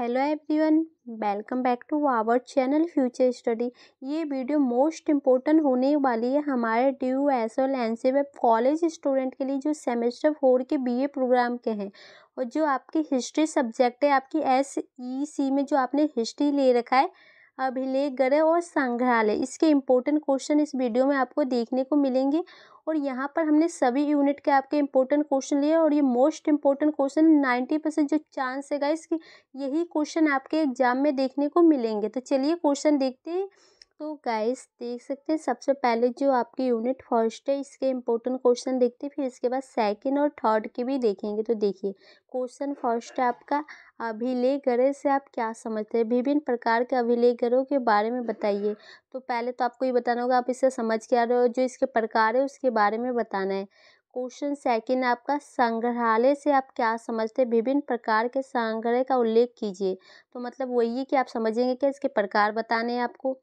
Hello everyone welcome back to our channel future study ये video most important होने वाली है हमारे D U S L N C web college student के लिए जो सेमेस्टर फोर के बीए प्रोग्राम के हैं। और जो आपकी हिस्ट्री सब्जेक्ट है, आपकी एस ई सी में जो आपने हिस्ट्री ले रखा है अभिलेख गृह और संग्रहालय। इसके इम्पोर्टेंट क्वेश्चन इस वीडियो में आपको देखने को मिलेंगे। और यहाँ पर हमने सभी यूनिट के आपके इम्पोर्टेंट क्वेश्चन लिए और ये most important question ninety percent जो चांस है गाइस कि यही क्वेश्चन आपके एग्ज़ाम में देखने को मिलेंगे। तो चलिए क्वेश्चन देखते हैं। तो गाइस देख सकते हैं, सबसे पहले जो आपकी यूनिट फ़र्स्ट है, इसके इम्पोर्टेंट क्वेश्चन देखते हैं, फिर इसके बाद सेकंड और थर्ड के भी देखेंगे तो देखिए क्वेश्चन फ़र्स्ट है आपका, अभिलेख से आप क्या समझते हैं? विभिन्न प्रकार के अभिलेख के बारे में बताइए। तो पहले तो आपको ये बताना होगा, आप इसे समझ के आ रहे हो, जो इसके प्रकार है, उसके बारे में बताना है। क्वेश्चन सेकंड आपका, संग्रहालय से आप क्या समझते हैं? विभिन्न प्रकार के संग्रह का उल्लेख कीजिए। तो मतलब वही है कि आप समझेंगे कि इसके प्रकार बताने हैं आपको।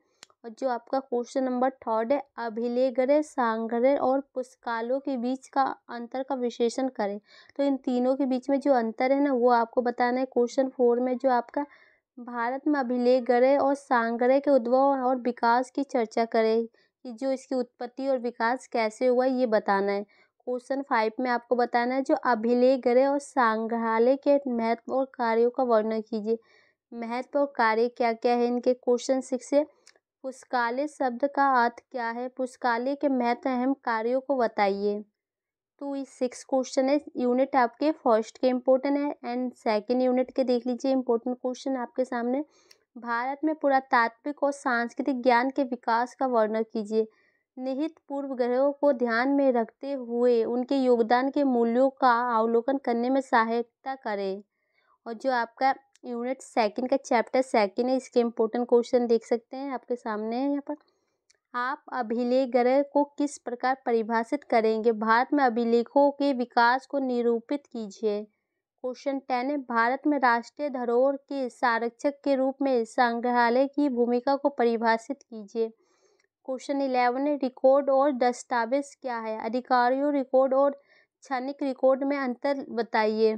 और जो आपका क्वेश्चन नंबर थर्ड है अभिलेखगृह सांग्रह और पुस्तकालों के बीच का अंतर का विशेषण करें। तो इन तीनों के बीच में जो अंतर है ना, वो आपको बताना है। क्वेश्चन फोर में जो आपका, भारत में अभिलेख गृह और सांग्रह के उद्भव और विकास की चर्चा करें कि जो इसकी उत्पत्ति और विकास कैसे हुआ, ये बताना है। क्वेश्चन फाइव में आपको बताना है, जो अभिलेख गृह और संग्रहालय के महत्व और कार्यों का वर्णन कीजिए। महत्व और कार्य क्या क्या है इनके? क्वेश्चन सिक्स से पुस्तकालय शब्द का अर्थ क्या है? पुस्तकालय के महत्व अहम कार्यों को बताइए। तो ये सिक्स क्वेश्चन है। यूनिट आपके फ़र्स्ट के इम्पोर्टेंट है एंड सेकेंड यूनिट के देख लीजिए इम्पोर्टेंट क्वेश्चन आपके सामने। भारत में पुरातात्विक और सांस्कृतिक ज्ञान के विकास का वर्णन कीजिए। निहित पूर्व ग्रहों को ध्यान में रखते हुए उनके योगदान के मूल्यों का अवलोकन करने में सहायता करें। और जो आपका यूनिट सेकंड का चैप्टर सेकंड है, इसके इम्पोर्टेंट क्वेश्चन देख सकते हैं आपके सामने है यहाँ पर। आप अभिलेख को किस प्रकार परिभाषित करेंगे? भारत में अभिलेखों के विकास को निरूपित कीजिए। क्वेश्चन टेन है, भारत में राष्ट्रीय धरोहर के संरक्षक के रूप में संग्रहालय की भूमिका को परिभाषित कीजिए। क्वेश्चन इलेवन है रिकॉर्ड और दस्तावेज़ क्या है? अधिकारियों रिकॉर्ड और क्षणिक रिकॉर्ड में अंतर बताइए।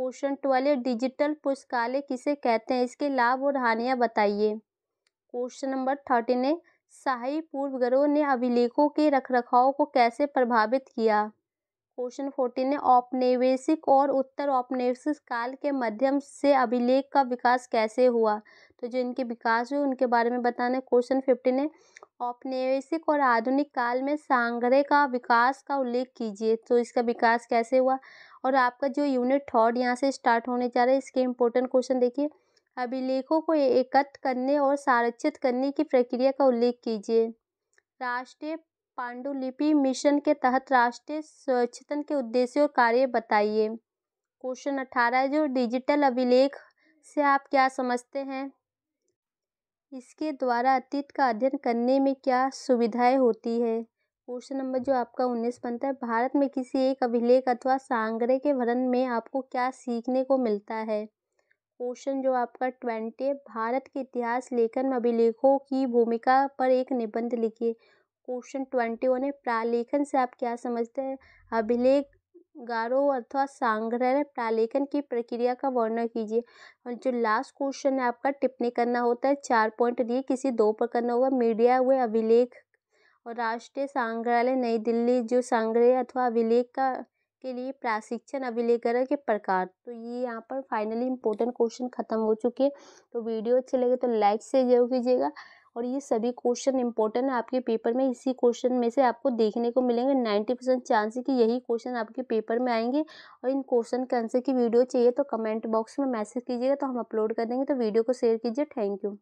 क्वेश्चन ट्वेल्व डिजिटल पुस्तकालय किसे कहते हैं? इसके लाभ और हानियाँ बताइए। क्वेश्चन नंबर थर्टीन है, शाही पूर्वग्रहों ने अभिलेखों के रखरखाव को कैसे प्रभावित किया? क्वेश्चन फोर्टीन है, औपनिवेशिक और उत्तर औपनिवेशिक काल के माध्यम से अभिलेख का विकास कैसे हुआ? तो जो इनके विकास हुए, उनके बारे में बताना है। क्वेश्चन फिफ्टीन है, औपनिवेशिक और आधुनिक काल में सांग्रह का विकास का उल्लेख कीजिए। तो इसका विकास कैसे हुआ? और आपका जो यूनिट थर्ड यहाँ से स्टार्ट होने जा रहा है, इसके इम्पोर्टेंट क्वेश्चन देखिए। अभिलेखों को एकत्र करने और संरक्षित करने की प्रक्रिया का उल्लेख कीजिए। राष्ट्रीय पांडुलिपि मिशन के तहत राष्ट्रीय स्वच्छतन के उद्देश्य और कार्य बताइए। क्वेश्चन अठारह जो डिजिटल अभिलेख से आप क्या समझते हैं? इसके द्वारा अतीत का अध्ययन करने में क्या सुविधाएँ होती है? क्वेश्चन नंबर जो आपका उन्नीस बनता है, भारत में किसी एक अभिलेख अथवा सांग्रह के वर्णन में आपको क्या सीखने को मिलता है? क्वेश्चन जो आपका ट्वेंटी है, भारत के इतिहास लेखन में अभिलेखों की भूमिका पर एक निबंध लिखिए। क्वेश्चन ट्वेंटी वन है, प्रालेखन से आप क्या समझते हैं? अभिलेख गारो अथवा संग्रह प्रालेखन की प्रक्रिया का वर्णन कीजिए। और जो लास्ट क्वेश्चन है, आपका टिप्पणी करना होता है, चार पॉइंट दिए, किसी दो पर करना होगा, मीडिया हुए अभिलेख और राष्ट्रीय संग्रहालय नई दिल्ली, जो संग्रह अथवा अभिलेख का, के लिए प्रशिक्षण अभिलेखर के प्रकार। तो ये यहाँ पर फाइनली इंपॉर्टेंट क्वेश्चन खत्म हो चुके हैं। तो वीडियो अच्छे लगे तो लाइक से ज़रूर कीजिएगा। और ये सभी क्वेश्चन इंपॉर्टेंट है आपके पेपर में। इसी क्वेश्चन में से आपको देखने को मिलेंगे। नाइन्टी परसेंट चांस है कि यही क्वेश्चन आपके पेपर में आएँगे। और इन क्वेश्चन के आंसर की वीडियो चाहिए तो कमेंट बॉक्स में मैसेज कीजिएगा तो हम अपलोड कर देंगे। तो वीडियो को शेयर कीजिए। Thank you